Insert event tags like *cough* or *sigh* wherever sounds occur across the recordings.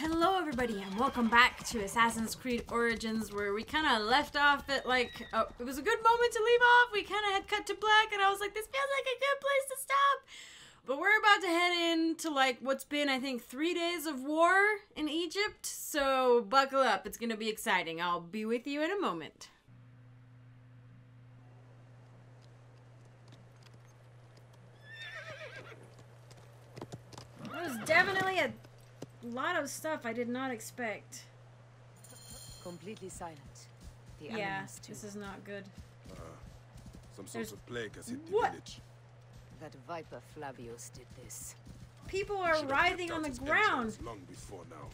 Hello, everybody, and welcome back to Assassin's Creed Origins, where we kind of left off at like oh, it was a good moment to leave off. We kind of had cut to black, and I was like, "This feels like a good place to stop." But we're about to head into like what's been, I think, three days of war in Egypt. So buckle up; it's gonna be exciting. I'll be with you in a moment. That was definitely a lot of stuff I did not expect. Completely silent. The Yeah, this is not good. Ah, some sort There's- of plague has hit the What? village. That viper Flavius did this. People are Should have writhing kept on out the his ground. Long before now.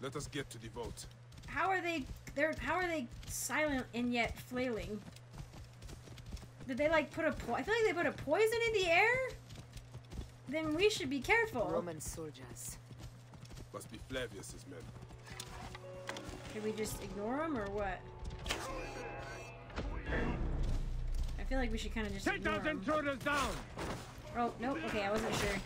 Let us get to the vault. How are they? They're how are they silent and yet flailing? Did they like put a po- I feel like they put a poison in the air. Then we should be careful. Roman soldiers. Must be Flavius's men. Can we just ignore them or what? I feel like we should kind of just Take ignore those 'em. intruders down! Oh, nope. Okay, I wasn't sure.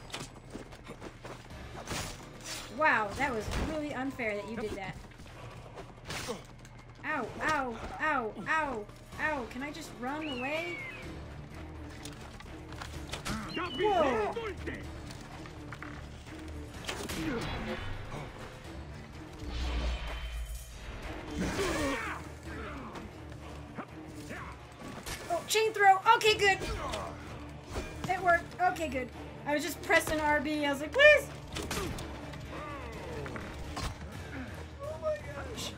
Wow, that was really unfair that you did that. Ow, ow, ow, ow, ow. Can I just run away? Don't be Whoa. Okay, good. It worked. Okay, good. I was just pressing RB. I was like, please. Oh my gosh.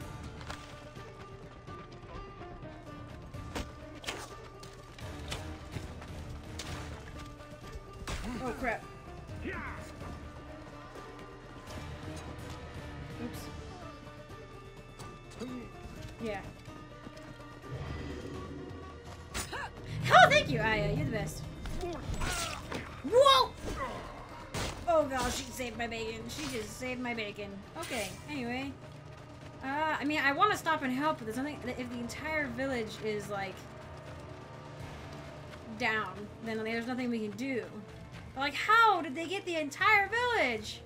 Oh crap. Oops. Yeah. Thank you, Aya. You're the best. Whoa! Oh gosh, she saved my bacon. She just saved my bacon. Okay, anyway. Uh, I mean, I want to stop and help, but there's nothing. If the entire village is like down, then there's nothing we can do. But like, how did they get the entire village?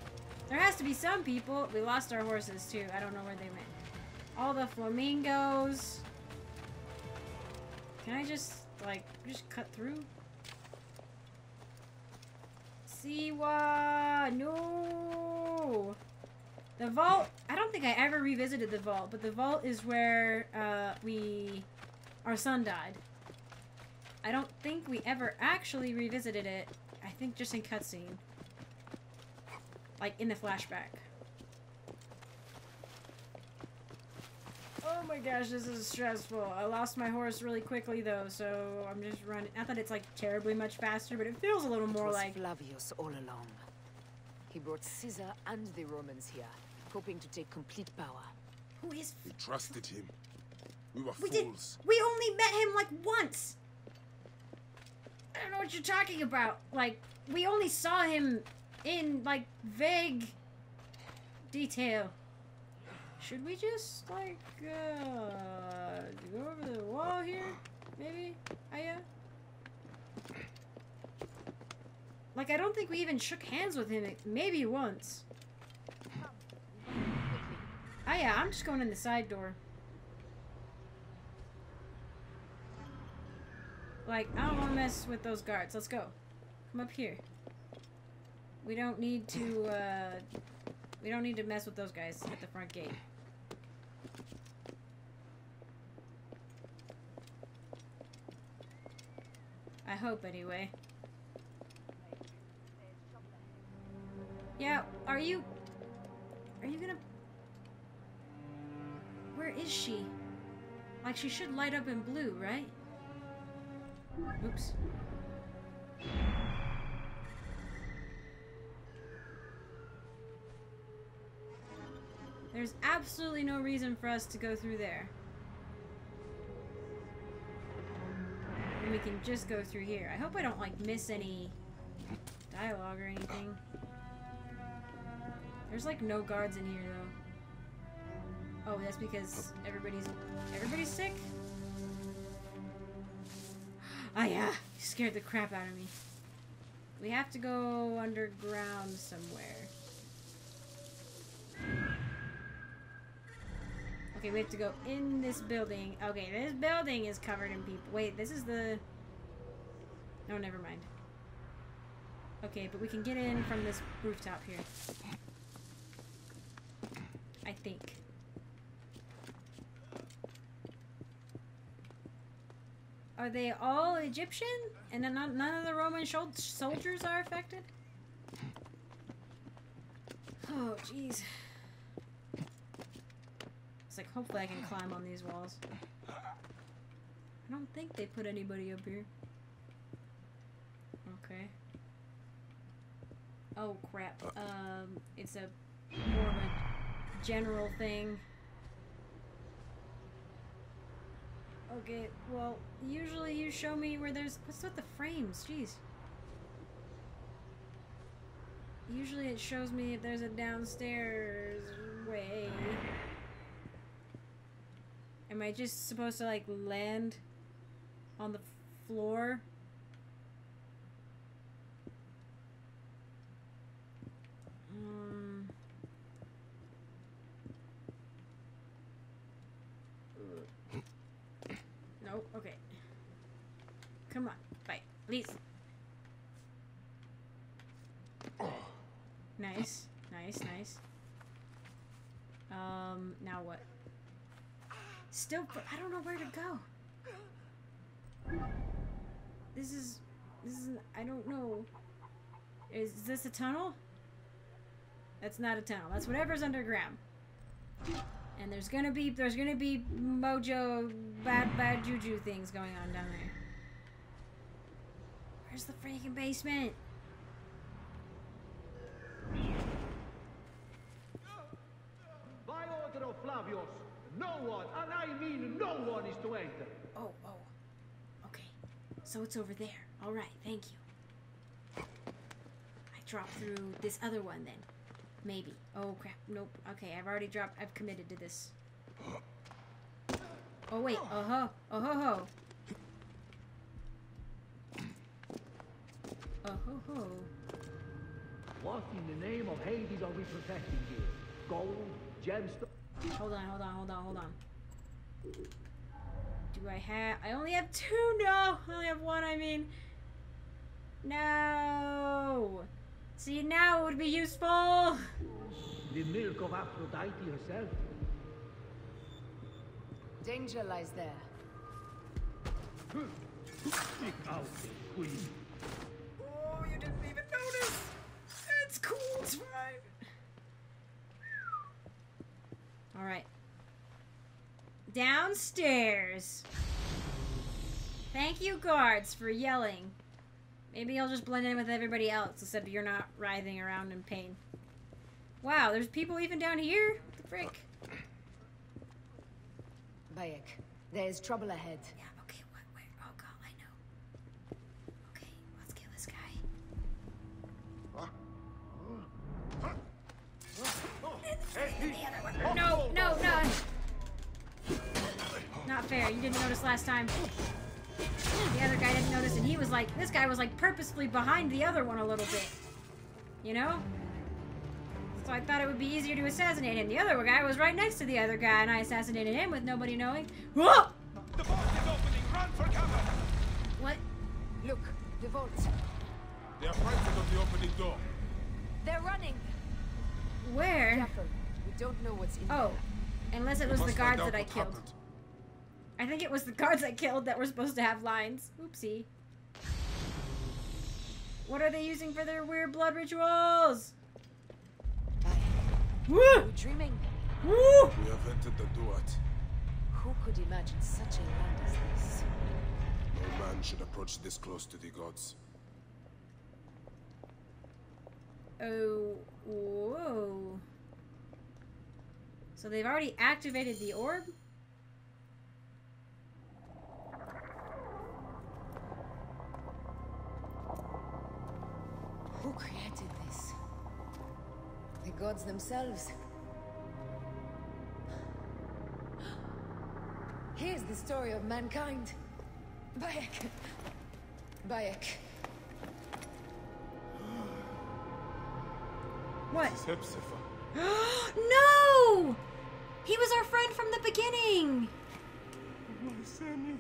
There has to be some people. We lost our horses too. I don't know where they went. All the flamingos. Can I just like just cut through? Siwa, no. The vault. I don't think I ever revisited the vault, but the vault is where uh, we, our son died. I don't think we ever actually revisited it. I think just in cutscene, like in the flashback. Oh my gosh, this is stressful. I lost my horse really quickly though, so I'm just running. Not that it's like terribly much faster, but it feels a little It more was like. Flavius all along. He brought Caesar and the Romans here, hoping to take complete power. Who is? We trusted him. We were We did. fools. We only met him like once. I don't know what you're talking about. Like we only saw him in like vague detail. Should we just like uh, go over the wall here? Maybe, Aya. Like I don't think we even shook hands with him. Maybe once. Aya, I'm just going in the side door. Like, I don't want to mess with those guards. Let's go. Come up here. We don't need to, uh... We don't need to mess with those guys at the front gate. I hope, anyway. Yeah, are you... Are you gonna... Where is she? Like, she should light up in blue, right? Oops. There's absolutely no reason for us to go through there. We can just go through here. I hope I don't, like, miss any dialogue or anything. There's, like, no guards in here, though. Oh, that's because everybody's... Everybody's sick? Oh *gasps* yeah, you scared the crap out of me. We have to go underground somewhere. Okay, we have to go in this building. Okay, this building is covered in people. Wait, this is the... No, never mind. Okay, but we can get in from this rooftop here. I think. Are they all Egyptian? And none of the Roman soldiers are affected? Oh, jeez. It's like, hopefully I can climb on these walls. I don't think they put anybody up here. Okay. Oh, crap. Um, it's a more of a general thing. Okay, well, usually you show me where there's... What's with the frames? Jeez. Usually it shows me if there's a downstairs way. Am I just supposed to, like, land on the floor? Um... Nope, okay. Come on, fight, please. Nice, nice, nice. Um, now what? Still, I don't know where to go. This is, this is, I don't know. Is this a tunnel? That's not a tunnel. That's whatever's underground. And there's gonna be there's gonna be mojo bad bad juju things going on down there. Where's the freaking basement? By order of Flavius, no one, and I mean no one, is to enter. Oh, oh. Okay. So it's over there. All right. Thank you. I drop through this other one then. Maybe. Oh crap. Nope. Okay, I've already dropped. I've committed to this. Oh wait. Oh ho. Oh ho ho. Oh ho ho. What in the name of Hades are we protecting here? Gold, gemstones? Hold on. Hold on. Hold on. Hold on. Do I have? I only have two. *laughs* No. I only have one. I mean. No. See now it would be useful. The milk of Aphrodite herself. Danger lies there. Speak out, queen. Oh, you didn't even notice. It's cool. It's All right. Downstairs. Thank you, guards, for yelling. Maybe I'll just blend in with everybody else, except you're not writhing around in pain. Wow, there's people even down here? What the frick? Bayek, there is trouble ahead. Yeah, okay, what, where? Oh god, I know. Okay, let's kill this guy. No, no, no. Not fair. You didn't notice last time. The other guy didn't notice, and he was like, this guy was like purposefully behind the other one a little bit. You know? So I thought it would be easier to assassinate him. The other guy was right next to the other guy, and I assassinated him with nobody knowing. Whoa! The vault is opening! Run for cover! What? Look, the vault. They are frightened of the opening door. They're running! Where? Careful. We don't know what's in Oh, unless it was the guards that I killed. happened. I think it was the guards I killed that were supposed to have lines. Oopsie. What are they using for their weird blood rituals? there. Woo! are we dreaming? Woo! We have entered the Duat. Who could imagine such a land as this? No man should approach this close to the gods. Oh, whoa. So they've already activated the orb? Who created this? The gods themselves. *gasps* Here's the story of mankind. Bayek. Bayek. *gasps* What? This is Hepzibah. *gasps* no! He was our friend from the beginning. My Sammy.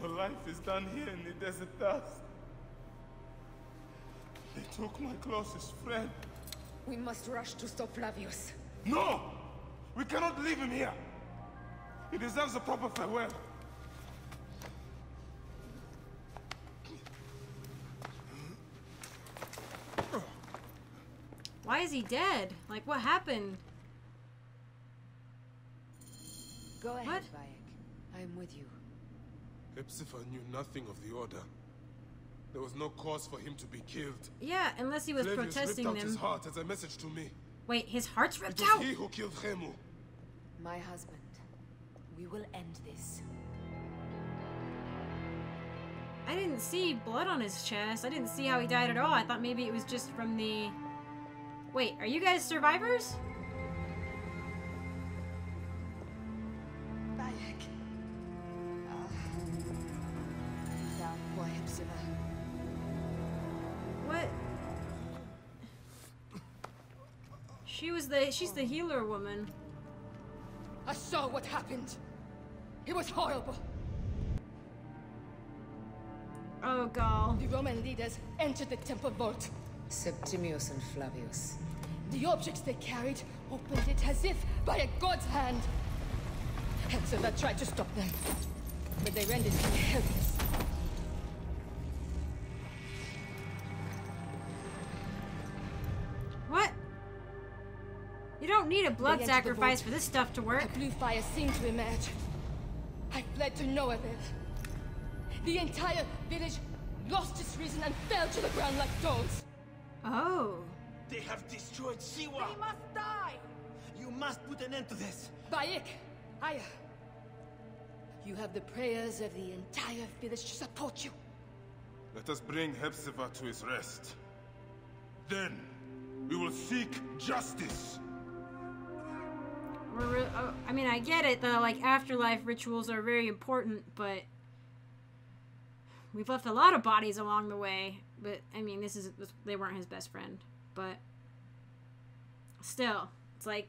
Your life is done here in the desert dust. They took my closest friend. We must rush to stop Flavius. No! We cannot leave him here! He deserves a proper farewell. Why is he dead? Like, what happened? Go ahead, What? Bayek. I am with you. Hepzibah knew nothing of the order. There was no cause for him to be killed. Yeah, unless he was Flavius protesting ripped out his heart as a message to me. Wait, his heart's ripped It ripped was out? he who killed Khemu. My husband. We will end this. I didn't see blood on his chest. I didn't see how he died at all. I thought maybe it was just from the. Wait, are you guys survivors? Bayek. Ah. Thou poor Hepzibah. What? She was the. She's the healer woman. I saw what happened. It was horrible. Oh, god. The Roman leaders entered the temple vault. Septimius and Flavius. The objects they carried opened it as if by a god's hand. Hepzibah tried to stop them, but they rendered him helpless. What? You don't need a blood sacrifice for this stuff to work. A blue fire seemed to emerge. I fled to no avail. The entire village lost its reason and fell to the ground like stones. Oh. They have destroyed Siwa! They must die! You must put an end to this! Bayek, Aya. You have the prayers of the entire village to support you. Let us bring Hepzibah to his rest. Then, we will seek justice. We're re- oh, I mean, I get it. The like afterlife rituals are very important, but we've left a lot of bodies along the way. But I mean, this is they weren't his best friend, but still, it's like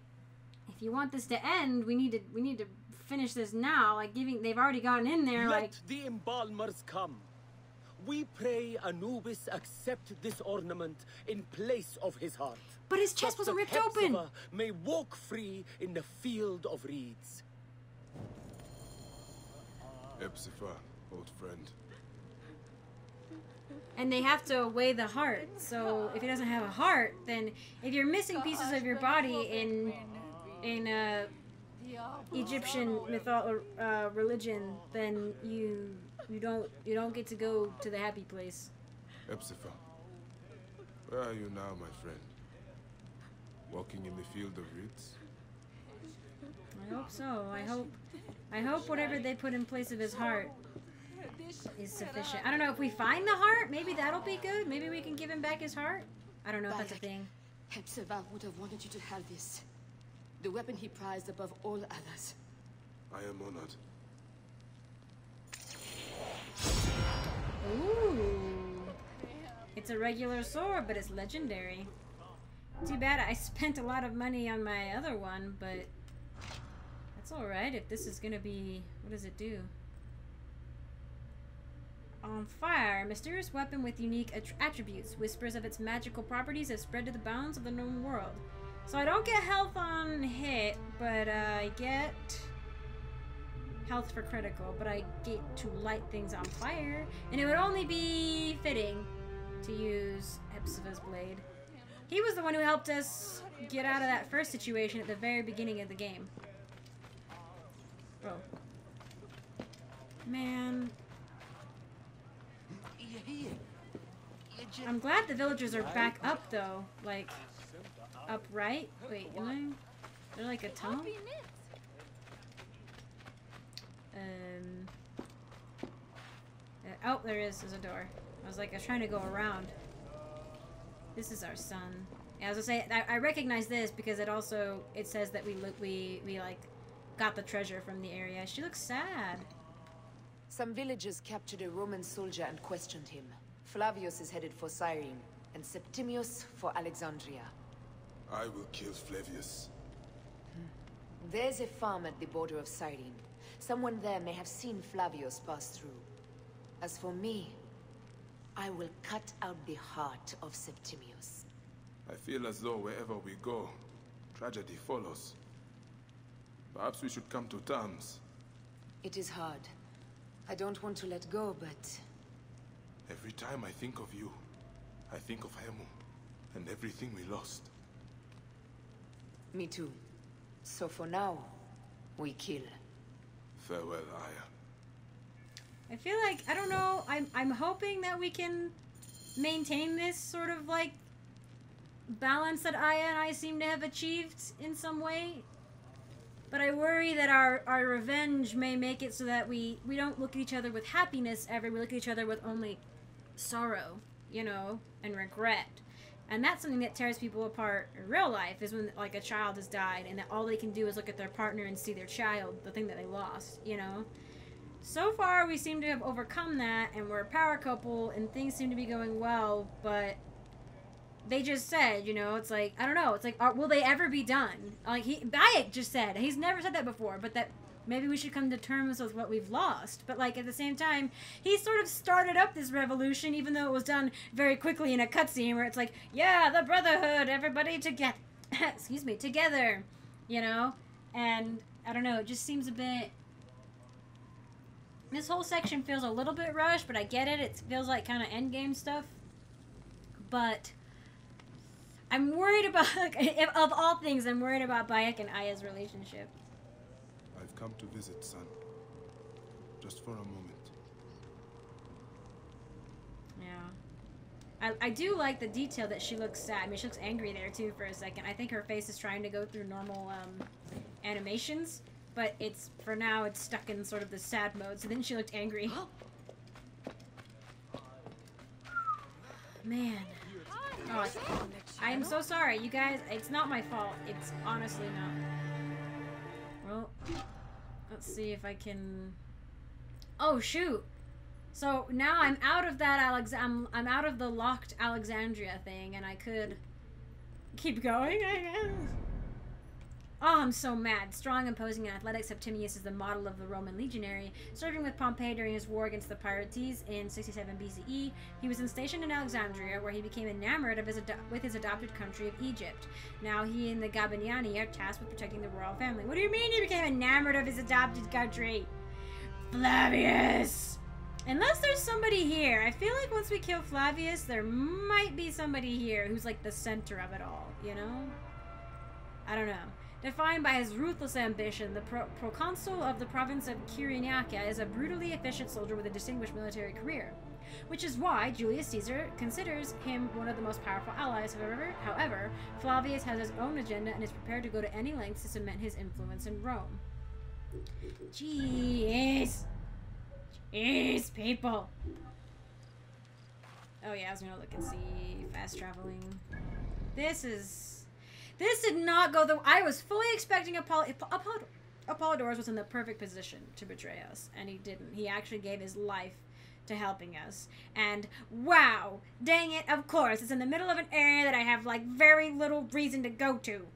if you want this to end, we need to we need to finish this now. Like giving, they've already gotten in there. Let Like the embalmers come. We pray Anubis accept this ornament in place of his heart. But his chest wasn't ripped open. May walk free in the field of reeds. Hepzibah, old friend. And they have to weigh the heart. So if he doesn't have a heart, then if you're missing pieces of your body in in uh, Egyptian mytho- uh, religion, then you you don't you don't get to go to the happy place. Hepzibah, where are you now, my friend? Walking in the field of reeds? I hope so. I hope I hope whatever they put in place of his heart is sufficient. I don't know if we find the heart, maybe that'll be good. Maybe we can give him back his heart. I don't know if that's a thing. Hepzibah would have wanted you to have this. The weapon he prized above all others. I am honored. Ooh. It's a regular sword, but it's legendary. Too bad I spent a lot of money on my other one, but that's alright if this is gonna be. What does it do? On fire, mysterious weapon with unique att- attributes. Whispers of its magical properties have spread to the bounds of the known world. So I don't get health on hit, but uh, I get health for critical, but I get to light things on fire, and it would only be fitting to use Hepzibah's blade. He was the one who helped us get out of that first situation at the very beginning of the game. Oh. Man, I'm glad the villagers are back up though. Like, upright. Wait, am I? They're like a tunnel? Um. uh, oh, there is. There's a door. I was like, I was trying to go around. This is our son. Yeah, I was gonna say, I, I recognize this because it also it says that we look we we like got the treasure from the area. She looks sad. Some villagers captured a Roman soldier and questioned him. Flavius is headed for Cyrene, and Septimius for Alexandria. I will kill Flavius. Hmm. There's a farm at the border of Cyrene. Someone there may have seen Flavius pass through. As for me, I will cut out the heart of Septimius. I feel as though wherever we go, tragedy follows. Perhaps we should come to terms. It is hard. I don't want to let go, but... Every time I think of you, I think of Khemu, and everything we lost. Me too. So for now, we kill. Farewell, Aya. I feel like I don't know. I'm I'm hoping that we can maintain this sort of like balance that Aya and I seem to have achieved in some way. But I worry that our, our revenge may make it so that we, we don't look at each other with happiness ever. We look at each other with only sorrow, you know, and regret. And that's something that tears people apart in real life is when like a child has died and that all they can do is look at their partner and see their child, the thing that they lost, you know? So far we seem to have overcome that and we're a power couple and things seem to be going well, but they just said, you know, it's like I don't know. It's like, are, will they ever be done? Like he Bayek just said, he's never said that before, but that maybe we should come to terms with what we've lost. But like at the same time, he sort of started up this revolution, even though it was done very quickly in a cutscene where it's like, yeah, the Brotherhood, everybody together, *laughs* excuse me, together, you know. And I don't know, it just seems a bit. This whole section feels a little bit rushed, but I get it. It feels like kind of endgame stuff. But I'm worried about, *laughs* if, of all things, I'm worried about Bayek and Aya's relationship. I've come to visit, son. Just for a moment. Yeah. I, I do like the detail that she looks sad. I mean, she looks angry there, too, for a second. I think her face is trying to go through normal um, animations, but it's, for now, it's stuck in sort of the sad mode, so then she looked angry. *gasps* Man. Oh, I am so sorry, you guys. It's not my fault. It's honestly not. Well, let's see if I can. Oh shoot! So now I'm out of that Alex. I'm I'm out of the locked Alexandria thing, and I could keep going. I guess. Oh, I'm so mad. Strong, imposing, and athletic, Septimius is the model of the Roman legionary. Serving with Pompey during his war against the Pirates in 67 BCE, he was stationed in Alexandria, where he became enamored of his with his adopted country of Egypt. Now he and the Gabiniani are tasked with protecting the royal family. What do you mean he became enamored of his adopted country? Flavius! Unless there's somebody here. I feel like once we kill Flavius, there might be somebody here who's like the center of it all, you know? I don't know. Defined by his ruthless ambition, the pro proconsul of the province of Cyrenaica is a brutally efficient soldier with a distinguished military career. Which is why Julius Caesar considers him one of the most powerful allies. However, however, Flavius has his own agenda and is prepared to go to any lengths to cement his influence in Rome. Jeez. Jeez, people. Oh yeah, I was gonna look and see fast traveling. This is this did not go the. I was fully expecting Apollo. Apollo Apollodorus was in the perfect position to betray us, and he didn't. He actually gave his life to helping us. And wow, dang it, of course, it's in the middle of an area that I have like very little reason to go to.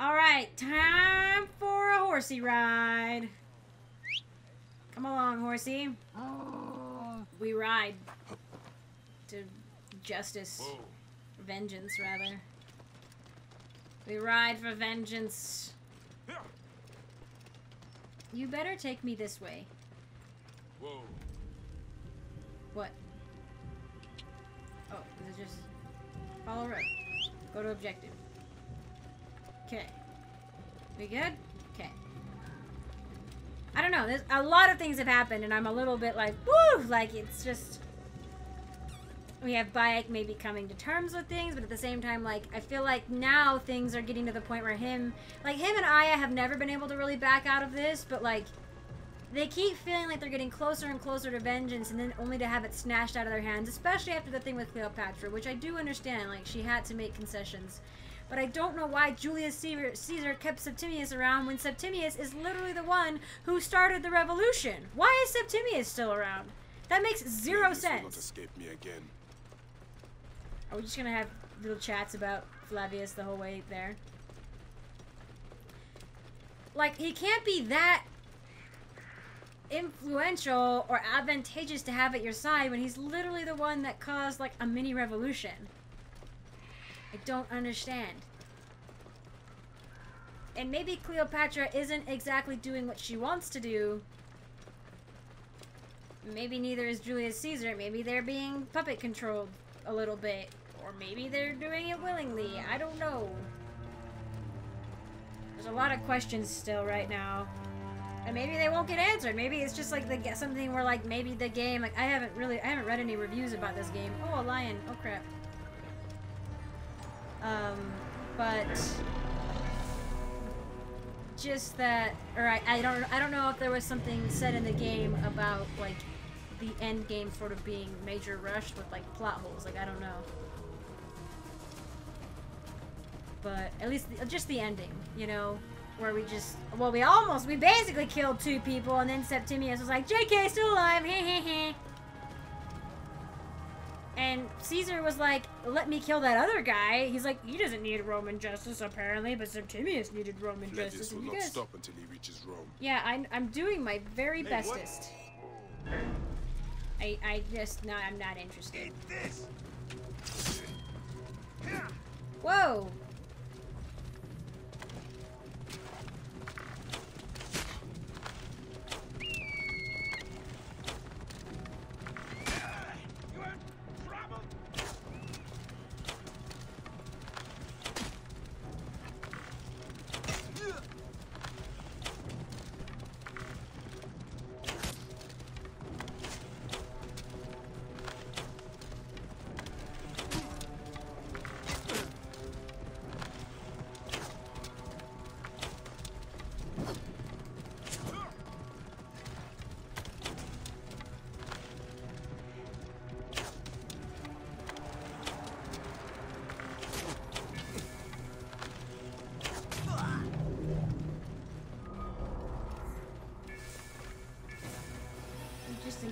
Alright, time for a horsey ride. Come along, horsey. Ah. We ride to justice. Whoa. Vengeance, rather. We ride for vengeance. You better take me this way. Whoa. What? Oh, is it just follow road? Go to objective. Okay. We good? Okay. I don't know. There's a lot of things have happened, and I'm a little bit like, woo! Like it's just we have Bayek maybe coming to terms with things, but at the same time, like, I feel like now things are getting to the point where him, like, him and Aya have never been able to really back out of this, but, like, they keep feeling like they're getting closer and closer to vengeance and then only to have it snatched out of their hands, especially after the thing with Cleopatra, which I do understand, like, she had to make concessions. But I don't know why Julius Caesar, Caesar kept Septimius around when Septimius is literally the one who started the revolution. Why is Septimius still around? That makes zero sense. Escape me again. Are we just gonna have little chats about Flavius the whole way there. Like he can't be that influential or advantageous to have at your side when he's literally the one that caused like a mini revolution. I don't understand. And maybe Cleopatra isn't exactly doing what she wants to do. Maybe neither is Julius Caesar. Maybe they're being puppet controlled a little bit. Or maybe they're doing it willingly. I don't know. There's a lot of questions still right now. And maybe they won't get answered. Maybe it's just like the something where like maybe the game like I haven't really I haven't read any reviews about this game. Oh, a lion. Oh crap. Um, but just that, or I, I don't, I don't know if there was something said in the game about like the end game sort of being major rushed with like plot holes. Like I don't know, but at least the, just the ending, you know, where we just, well, we almost, we basically killed two people, and then Septimius was like, "J.K. still alive,". And Caesar was like, let me kill that other guy. He's like, he doesn't need Roman justice, apparently, but Septimius needed Roman justice. will not guys... stop until he reaches Rome. Yeah, I'm, I'm doing my very Hey, what? I, I just, no, I'm not interested. Whoa!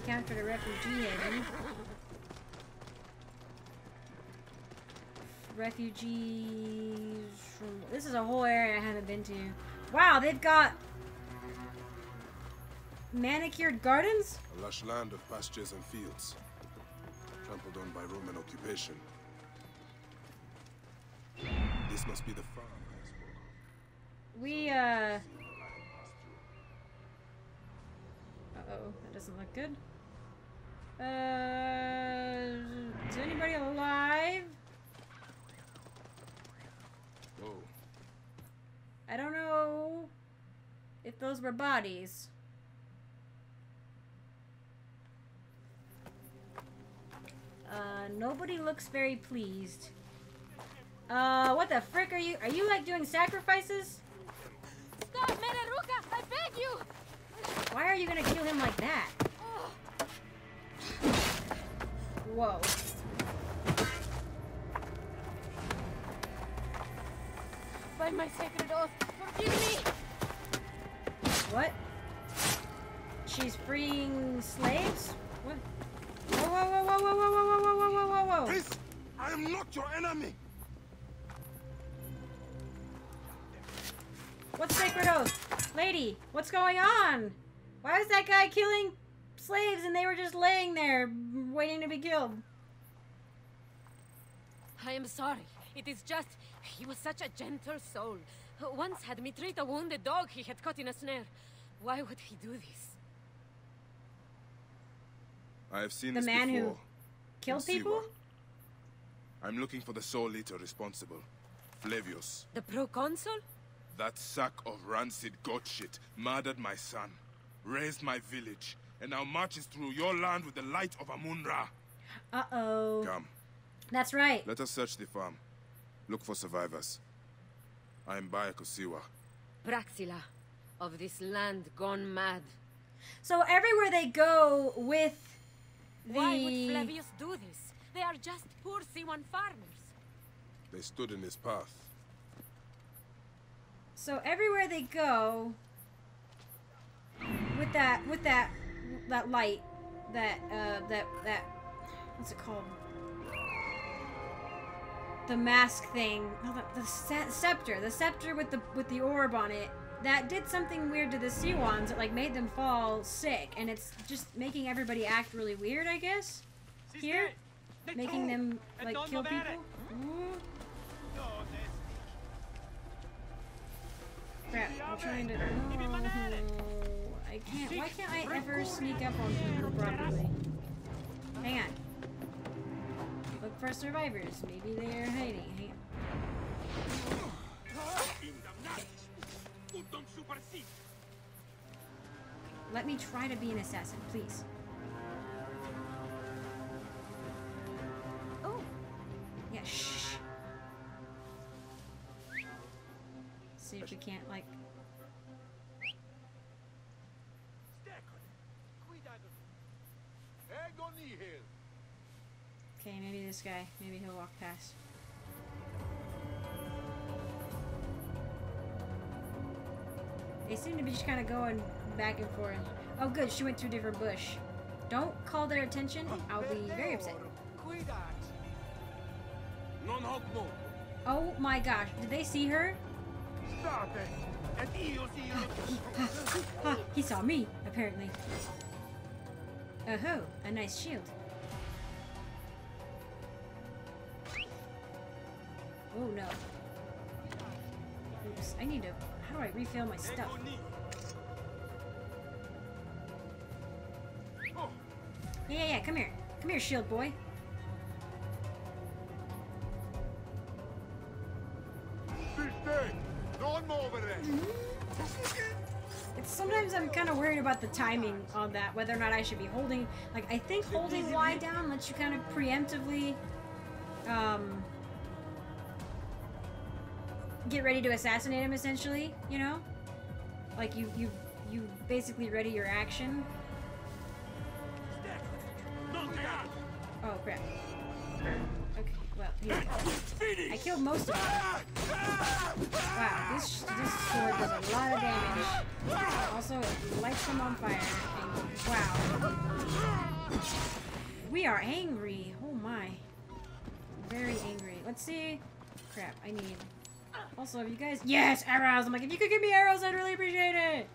We just encountered a refugee. Refugees from... This is a whole area I haven't been to. Wow, they've got... Manicured gardens? A lush land of pastures and fields. Trampled on by Roman occupation. This must be the farm I spoke of. We, uh... Uh-oh, that doesn't look good. Uh... Is anybody alive? Whoa. I don't know if those were bodies. Uh, nobody looks very pleased. Uh, what the frick are you? Are you like doing sacrifices? Stop, Meneruka! I beg you! Why are you gonna kill him like that? Whoa. By my sacred oath, forgive me! What? She's freeing slaves? What? Whoa, whoa, whoa, whoa, whoa, whoa, whoa, whoa, whoa, whoa, whoa, whoa! This! I am not your enemy! What's Sacred Oath? Lady, what's going on? Why was that guy killing slaves and they were just laying there waiting to be killed? I am sorry. It is just, he was such a gentle soul. Once had me treat a wounded dog he had caught in a snare. Why would he do this? I have seen The this man who. Killed in Siwa. people? I'm looking for the sole leader responsible. Flavius. The proconsul? That sack of rancid goat shit murdered my son, raised my village, and now marches through your land with the light of Amunra. Uh-oh. Come, That's right. let us search the farm. Look for survivors. I am Bayakosiwa. Praxilla, of this land gone mad. So everywhere they go with the... Why would Flavius do this? They are just poor Siwan farmers. They stood in his path. So everywhere they go with that with that that light that uh that that what's it called? the mask thing, no, the, the scepter, the scepter with the with the orb on it, that did something weird to the Siwans. It like made them fall sick, and it's just making everybody act really weird, I guess. Here, making them like kill people. Ooh. Crap, I'm trying to. Oh, I can't. Why can't I ever sneak up on people properly? Hang on. Look for survivors. Maybe they are hiding. Hang on. Let me try to be an assassin, please. Oh. Yeah, shh. See if we can't, like... Okay, maybe this guy. Maybe he'll walk past. They seem to be just kind of going back and forth. Oh, good. She went to a different bush. Don't call their attention. I'll be very upset. Oh my gosh. Did they see her? *laughs* He saw me, apparently. Oh ho, a nice shield. Oh no. Oops, I need to. How do I refill my stuff? Yeah, yeah, yeah, come here. Come here, shield boy. It's sometimes I'm kind of worried about the timing on that, whether or not I should be holding. Like, I think holding Y down lets you kind of preemptively, um, get ready to assassinate him. Essentially, you know, like you you you basically ready your action. Oh crap. Okay, well, go. I killed most of them. Wow, this, this sword does a lot of damage. Also, it lights them on fire. Wow. We are angry. Oh my. Very angry. Let's see. Crap, I need... Also, if you guys... Yes, arrows! I'm like, if you could give me arrows, I'd really appreciate it!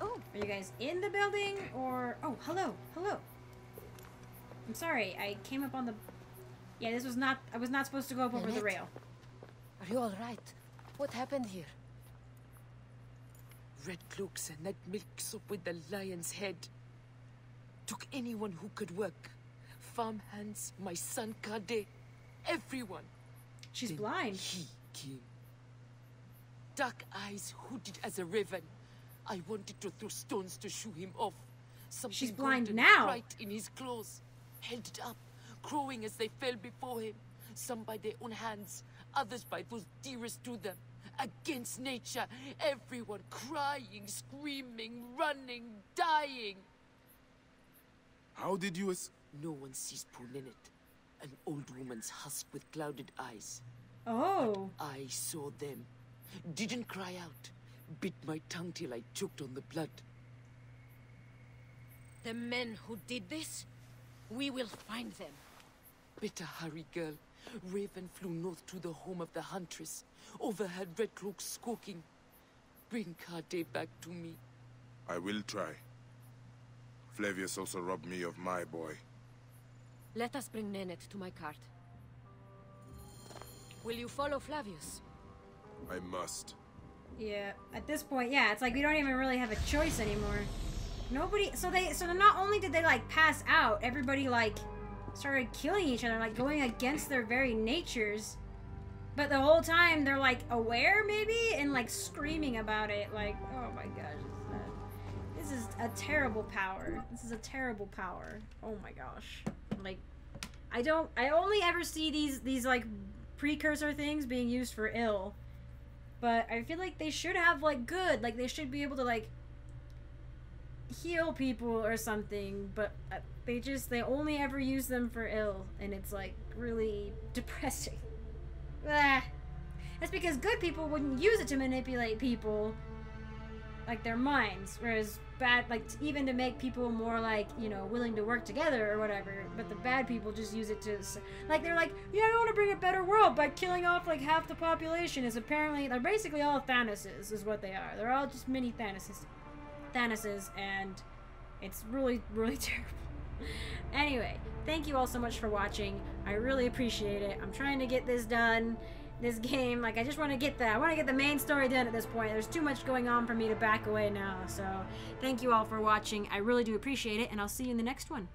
Oh, are you guys in the building? Or... Oh, hello. Hello. I'm sorry, I came up on the... Yeah, this was not... I was not supposed to go up over the rail. Are you all right? What happened here? Red cloaks and that milk soup with the lion's head. Took anyone who could work. Farmhands, my son Kade, everyone. She's Then blind. He came. Dark eyes, hooded as a raven. I wanted to throw stones to shoo him off. Something She's blind golden now. bright in his claws, held it up, crowing as they fell before him. Some by their own hands, others by those dearest to them. Against nature, everyone crying, screaming, running, dying. How did you es- No one sees poor Ninette, an old woman's husk with clouded eyes. Oh. I saw them. Didn't cry out. Bit my tongue till I choked on the blood. The men who did this? We will find them. Better hurry, girl. Raven flew north to the home of the huntress. Overheard Red Cloak squawking. Bring Kade back to me. I will try. Flavius also robbed me of my boy. Let us bring Nennet to my cart. Will you follow Flavius? I must. Yeah, at this point, yeah, it's like we don't even really have a choice anymore. Nobody, so they, so not only did they like pass out, everybody like started killing each other, like going against their very natures. But the whole time they're like aware, maybe, and like screaming about it, like, oh my gosh, this is, a, this is a terrible power. This is a terrible power. Oh my gosh, like, I don't, I only ever see these these like precursor things being used for ill but I feel like they should have like good, like they should be able to like heal people or something. But uh, they just they only ever use them for ill, and it's like really *laughs* depressing. Ah. That's because good people wouldn't use it to manipulate people. Like their minds. Whereas bad, like even to make people more like you know willing to work together or whatever. But the bad people just use it to like they're like, yeah, I want to bring a better world by killing off like half the population. Is apparently they're basically all Thanoses, is what they are. They're all just mini Thanases, Thanases, and it's really really *laughs* terrible. anyway, thank you all so much for watching. I really appreciate it. I'm trying to get this done this game. Like, I just want to get that. I want to get the main story done at this point. There's too much going on for me to back away now. So, thank you all for watching. I really do appreciate it, and I'll see you in the next one.